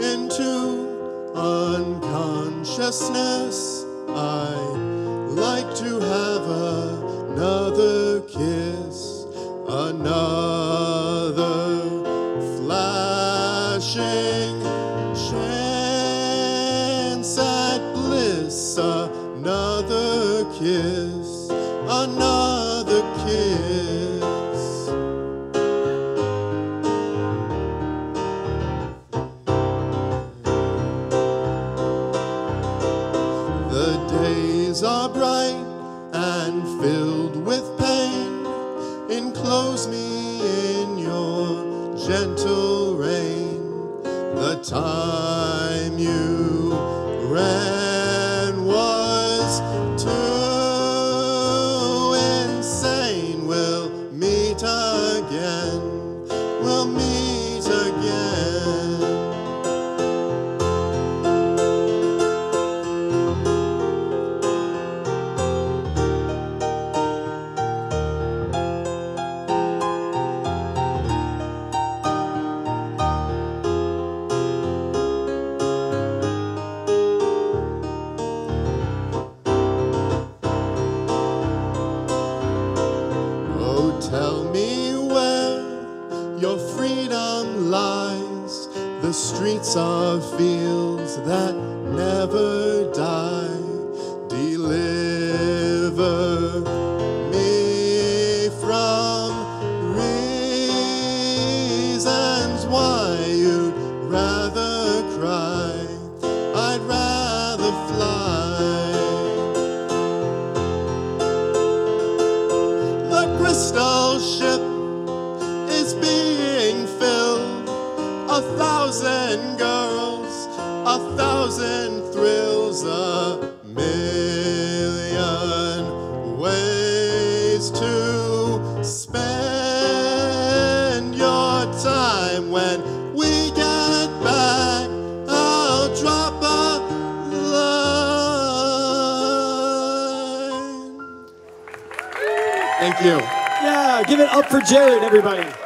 into unconsciousness. I like to have another kiss, another flashing chance at bliss, another kiss, another kiss. Days are bright and filled with pain. Enclose me in your gentle rain. The time you your freedom lies. The streets are fields that never die. Deliver me from reasons why you'd rather cry. I'd rather fly. The crystal ship A thousand girls, a thousand thrills, a million ways to spend your time. When we get back, I'll drop a line. Thank you. Yeah, give it up for Jared, everybody.